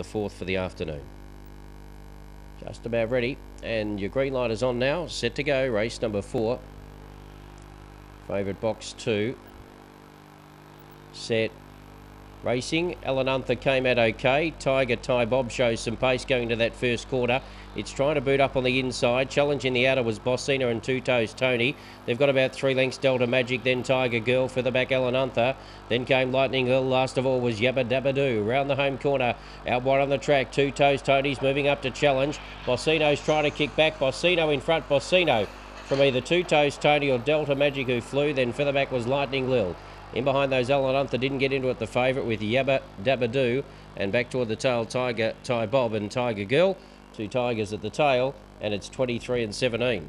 the fourth for the afternoon. Just about ready. And your green light is on now. Set to go. Race number four. Favourite box two. Set. Racing. Elanantha came out okay. Tiger Ty Bob shows some pace going to that first quarter. It's trying to boot up on the inside. Challenging the outer was Bossino and Two Toes Tony. They've got about three lengths Delta Magic, then Tiger Girl for the back Elanantha. Then came Lightning Girl. Last of all was Yabba Dabba Doo. Round the home corner. Out wide on the track. Two Toes Tony's moving up to challenge. Bossino's trying to kick back. Bossino in front. Bossino from either Two Toes Tony or Delta Magic who flew. Then further back was Lightning Lil. In behind those, Elanantha didn't get into it, the favourite with Yabba Dabba Doo. And back toward the tail, Tiger, Ty Bob and Tiger Girl. Two Tigers at the tail, and it's 23 and 17.